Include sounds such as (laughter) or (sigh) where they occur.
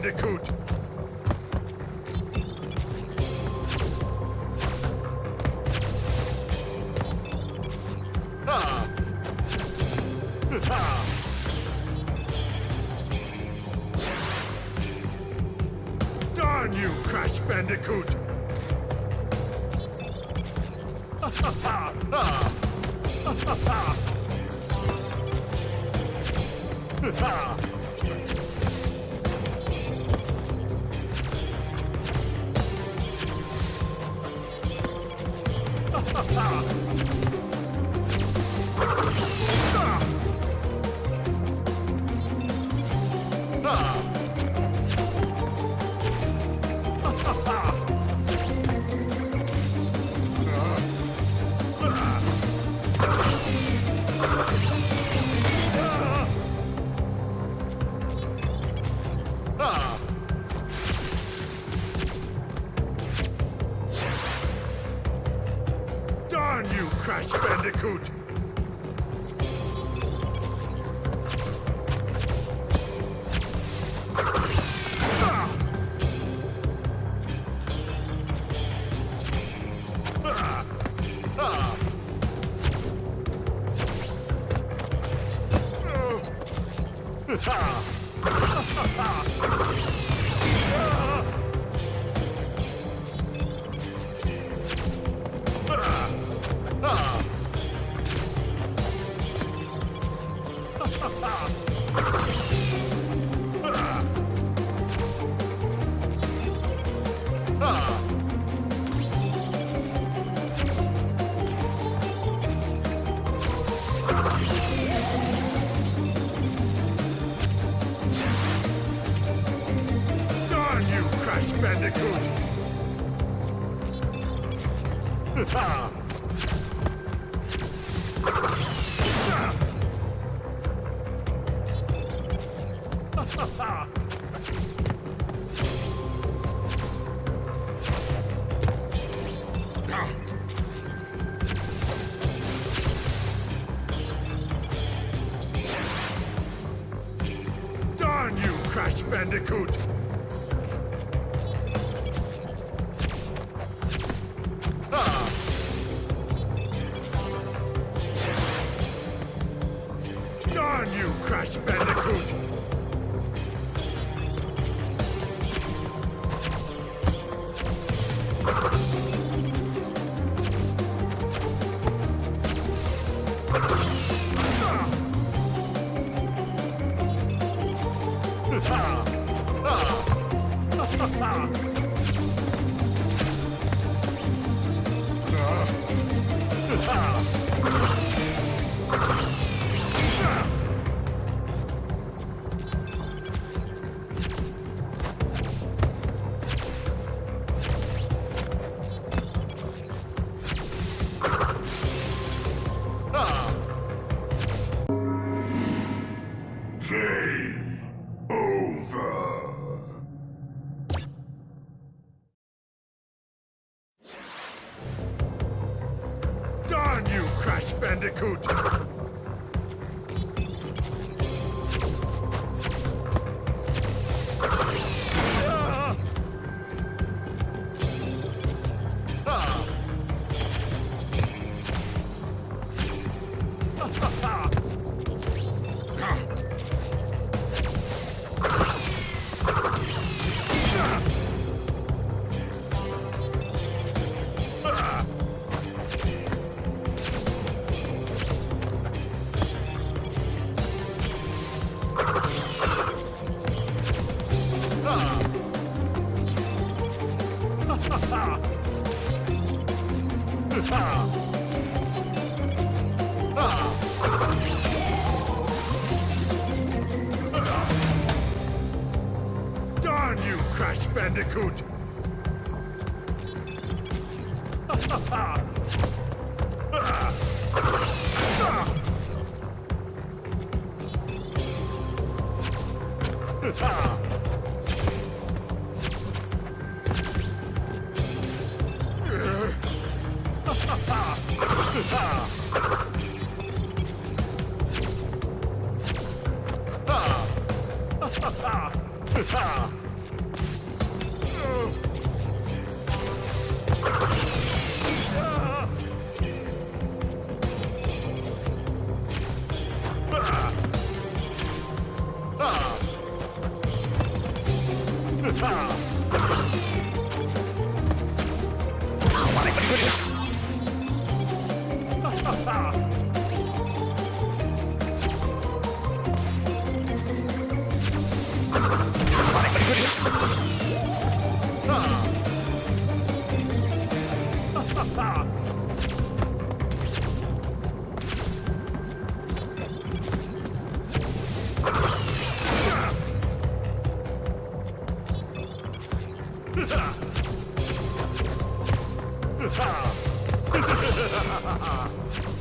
Bandicoot! Ha ha ha! Ha ha ha! Ha! Ha! Ha! Ha! Shoot! Bandicoot! (laughs) Ha ha ha! Ha! (laughs)